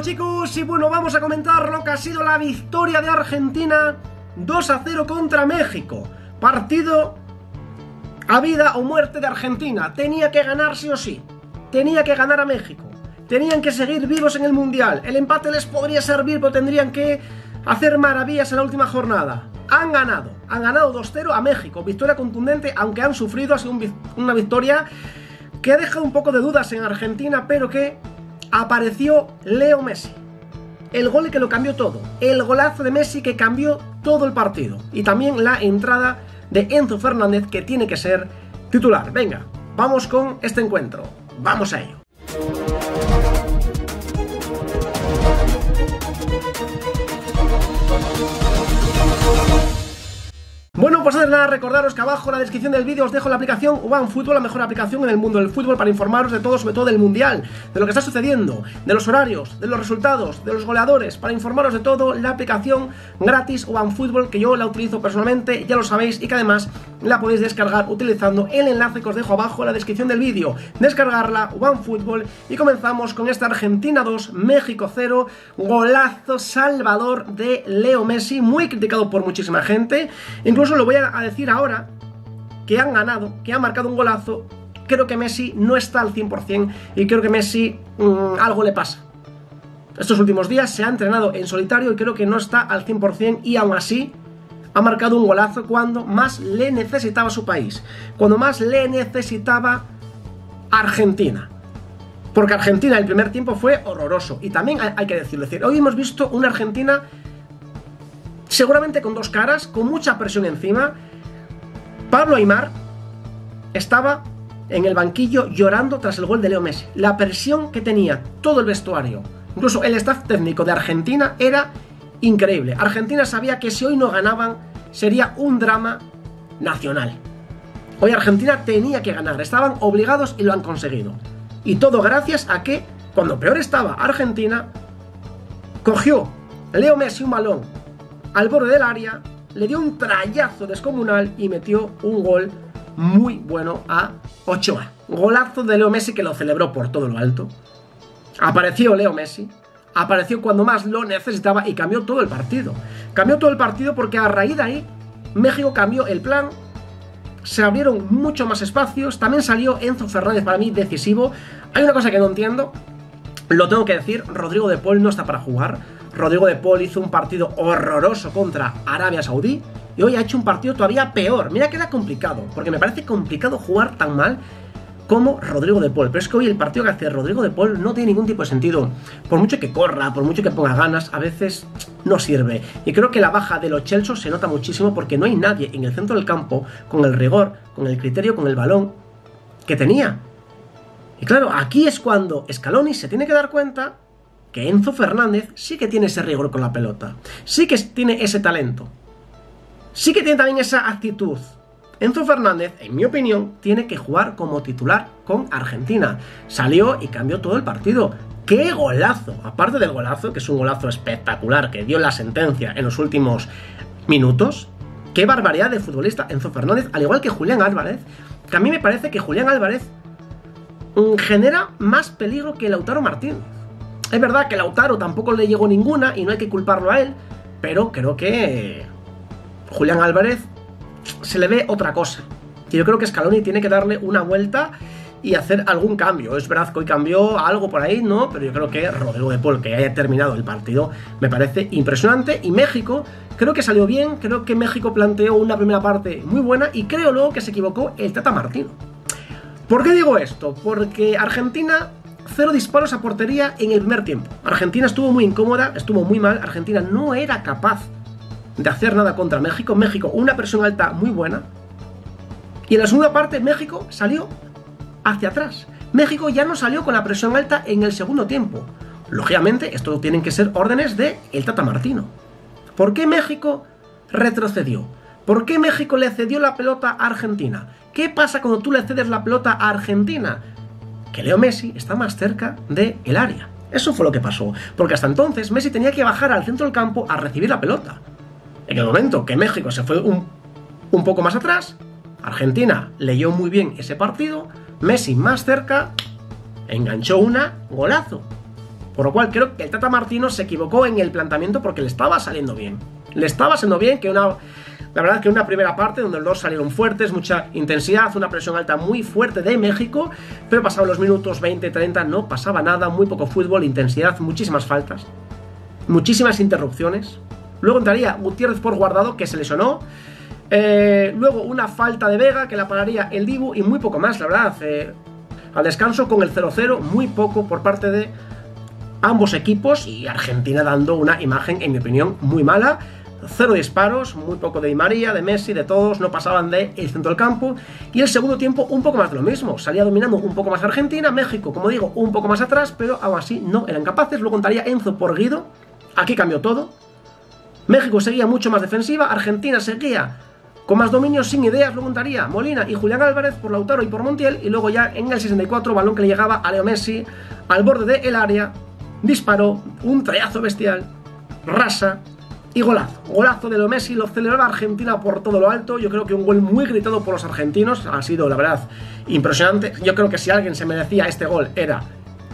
chicos y bueno, vamos a comentar lo que ha sido la victoria de Argentina 2 a 0 contra México. Partido a vida o muerte de Argentina. Tenía que ganar sí o sí. Tenía que ganar a México. Tenían que seguir vivos en el Mundial. El empate les podría servir, pero tendrían que hacer maravillas en la última jornada. Han ganado. Han ganado 2-0 a México. Victoria contundente, aunque han sufrido. Ha sido una victoria que ha dejado un poco de dudas en Argentina, pero que apareció Leo Messi. El gol que lo cambió todo. El golazo de Messi que cambió todo el partido. Y también la entrada de Enzo Fernández que tiene que ser titular. Venga, vamos con este encuentro. Vamos a ello. Bueno, pues nada, recordaros que abajo en la descripción del vídeo os dejo la aplicación OneFootball, la mejor aplicación en el mundo del fútbol para informaros de todo, sobre todo del Mundial, de lo que está sucediendo, de los horarios, de los resultados, de los goleadores, para informaros de todo, la aplicación gratis OneFootball que yo la utilizo personalmente, ya lo sabéis, y que además la podéis descargar utilizando el enlace que os dejo abajo en la descripción del vídeo. Descargarla, OneFootball, y comenzamos con esta Argentina 2, México 0, golazo salvador de Leo Messi, muy criticado por muchísima gente, incluso Lo voy a decir ahora, que han ganado, que han marcado un golazo, creo que Messi no está al 100% y creo que Messi mm, algo le pasa. Estos últimos días se ha entrenado en solitario y creo que no está al 100% y aún así ha marcado un golazo cuando más le necesitaba su país, cuando más le necesitaba Argentina. Porque Argentina el primer tiempo fue horroroso y también hay que decirlo, decir, hoy hemos visto una Argentina seguramente con dos caras, con mucha presión encima. Pablo Aymar estaba en el banquillo llorando tras el gol de Leo Messi. La presión que tenía todo el vestuario, incluso el staff técnico de Argentina, era increíble. Argentina sabía que si hoy no ganaban sería un drama nacional. Hoy Argentina tenía que ganar, estaban obligados y lo han conseguido. Y todo gracias a que, cuando peor estaba Argentina, cogió Leo Messi un balón al borde del área, le dio un trayazo descomunal y metió un gol muy bueno a Ochoa. Golazo de Leo Messi que lo celebró por todo lo alto. Apareció Leo Messi, apareció cuando más lo necesitaba y cambió todo el partido. Cambió todo el partido porque a raíz de ahí México cambió el plan, se abrieron mucho más espacios, también salió Enzo Fernández para mí decisivo. Hay una cosa que no entiendo, lo tengo que decir, Rodrigo de Paul no está para jugar. Rodrigo de Paul hizo un partido horroroso contra Arabia Saudí y hoy ha hecho un partido todavía peor. Mira que era complicado, porque me parece complicado jugar tan mal como Rodrigo de Paul. Pero es que hoy el partido que hace Rodrigo de Paul no tiene ningún tipo de sentido. Por mucho que corra, por mucho que ponga ganas, a veces no sirve. Y creo que la baja de los Chelsea se nota muchísimo porque no hay nadie en el centro del campo con el rigor, con el criterio, con el balón que tenía. Y claro, aquí es cuando Scaloni se tiene que dar cuenta que Enzo Fernández sí que tiene ese rigor con la pelota, sí que tiene ese talento, sí que tiene también esa actitud. Enzo Fernández, en mi opinión, tiene que jugar como titular con Argentina. Salió y cambió todo el partido. ¡Qué golazo! Aparte del golazo, que es un golazo espectacular que dio la sentencia en los últimos minutos, qué barbaridad de futbolista Enzo Fernández, al igual que Julián Álvarez, que a mí me parece que Julián Álvarez genera más peligro que Lautaro Martín. Es verdad que Lautaro tampoco le llegó ninguna y no hay que culparlo a él, pero creo que Julián Álvarez se le ve otra cosa. Y yo creo que Scaloni tiene que darle una vuelta y hacer algún cambio. Es verdad que hoy cambió algo por ahí, ¿no? Pero yo creo que Rodrigo de Paul, que haya terminado el partido, me parece impresionante. Y México, creo que salió bien, creo que México planteó una primera parte muy buena y creo luego que se equivocó el Tata Martino. ¿Por qué digo esto? Porque Argentina cero disparos a portería en el primer tiempo. Argentina estuvo muy incómoda, estuvo muy mal. Argentina no era capaz de hacer nada contra México. México, una presión alta muy buena. Y en la segunda parte, México salió hacia atrás. México ya no salió con la presión alta en el segundo tiempo. Lógicamente, esto tienen que ser órdenes de el Tata Martino. ¿Por qué México retrocedió? ¿Por qué México le cedió la pelota a Argentina? ¿Qué pasa cuando tú le cedes la pelota a Argentina? que Leo Messi está más cerca del el área. Eso fue lo que pasó, porque hasta entonces Messi tenía que bajar al centro del campo a recibir la pelota. En el momento que México se fue un, un poco más atrás, Argentina leyó muy bien ese partido, Messi más cerca, enganchó una, golazo. Por lo cual creo que el Tata Martino se equivocó en el planteamiento porque le estaba saliendo bien. Le estaba saliendo bien que una... La verdad que una primera parte donde los dos salieron fuertes, mucha intensidad, una presión alta muy fuerte de México, pero pasados los minutos 20, 30 no pasaba nada, muy poco fútbol, intensidad, muchísimas faltas, muchísimas interrupciones. Luego entraría Gutiérrez por guardado que se lesionó. Eh, luego una falta de Vega que la pararía el Dibu y muy poco más, la verdad. Eh, al descanso con el 0-0, muy poco por parte de ambos equipos y Argentina dando una imagen, en mi opinión, muy mala. Cero disparos, muy poco de Di María, de Messi, de todos, no pasaban de el centro del campo. Y el segundo tiempo un poco más de lo mismo. Salía dominando un poco más Argentina, México, como digo, un poco más atrás, pero aún así no eran capaces. Luego contaría Enzo por Guido. Aquí cambió todo. México seguía mucho más defensiva, Argentina seguía con más dominio, sin ideas, luego contaría Molina y Julián Álvarez por Lautaro y por Montiel. Y luego ya en el 64, balón que le llegaba a Leo Messi al borde del área disparó, un trayazo bestial, rasa y golazo. Golazo de Leo Messi, lo celebraba Argentina por todo lo alto. Yo creo que un gol muy gritado por los argentinos. Ha sido, la verdad, impresionante. Yo creo que si alguien se merecía este gol era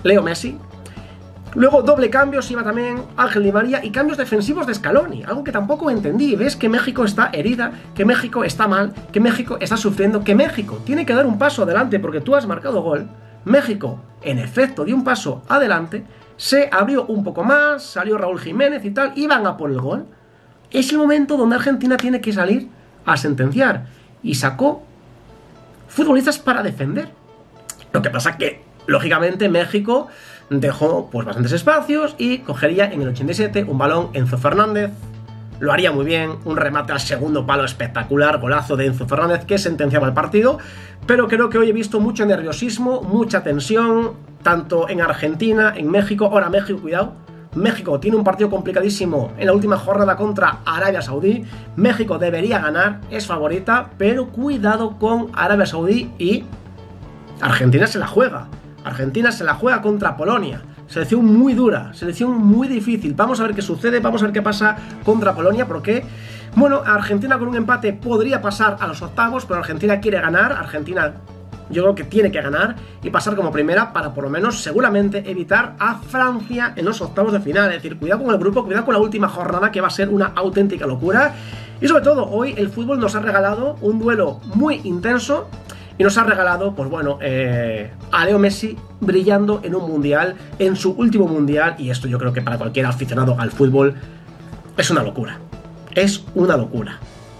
Leo Messi. Luego doble cambio, se iba también Ángel Di María y cambios defensivos de Scaloni, algo que tampoco entendí. Ves que México está herida, que México está mal, que México está sufriendo, que México tiene que dar un paso adelante porque tú has marcado gol. México, en efecto, dio un paso adelante se abrió un poco más, salió Raúl Jiménez y tal, iban a por el gol. Es el momento donde Argentina tiene que salir a sentenciar. Y sacó futbolistas para defender. Lo que pasa que, lógicamente, México dejó pues bastantes espacios y cogería en el 87 un balón Enzo Fernández, lo haría muy bien, un remate al segundo palo espectacular, golazo de Enzo Fernández que sentenciaba el partido, pero creo que hoy he visto mucho nerviosismo, mucha tensión, tanto en Argentina, en México, ahora México, cuidado, México tiene un partido complicadísimo en la última jornada contra Arabia Saudí. México debería ganar, es favorita, pero cuidado con Arabia Saudí y Argentina se la juega. Argentina se la juega contra Polonia. Selección muy dura, selección muy difícil. Vamos a ver qué sucede, vamos a ver qué pasa contra Polonia, porque, bueno, Argentina con un empate podría pasar a los octavos, pero Argentina quiere ganar. Argentina yo creo que tiene que ganar y pasar como primera para por lo menos seguramente evitar a Francia en los octavos de final. Es decir, cuidado con el grupo, cuidado con la última jornada que va a ser una auténtica locura. Y sobre todo, hoy el fútbol nos ha regalado un duelo muy intenso y nos ha regalado, pues bueno, eh, a Leo Messi brillando en un mundial, en su último mundial, y esto yo creo que para cualquier aficionado al fútbol es una locura. Es una locura.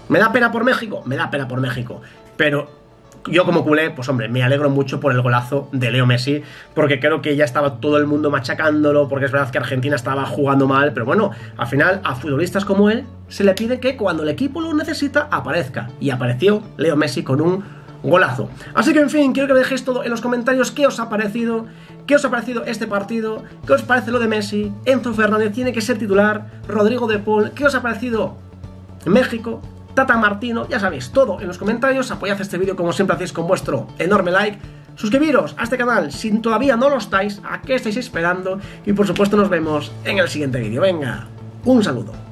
¿Me da pena por México? Me da pena por México. Pero yo como culé, pues hombre, me alegro mucho por el golazo de Leo Messi, porque creo que ya estaba todo el mundo machacándolo, porque es verdad que Argentina estaba jugando mal, pero bueno, al final a futbolistas como él se le pide que cuando el equipo lo necesita aparezca. Y apareció Leo Messi con un golazo. Así que en fin, quiero que me dejéis todo en los comentarios qué os ha parecido, qué os ha parecido este partido, qué os parece lo de Messi, Enzo Fernández tiene que ser titular, Rodrigo de Paul, qué os ha parecido México, Tata Martino, ya sabéis, todo en los comentarios, apoyad este vídeo como siempre hacéis con vuestro enorme like, suscribiros a este canal si todavía no lo estáis, a qué estáis esperando y por supuesto nos vemos en el siguiente vídeo. Venga, un saludo.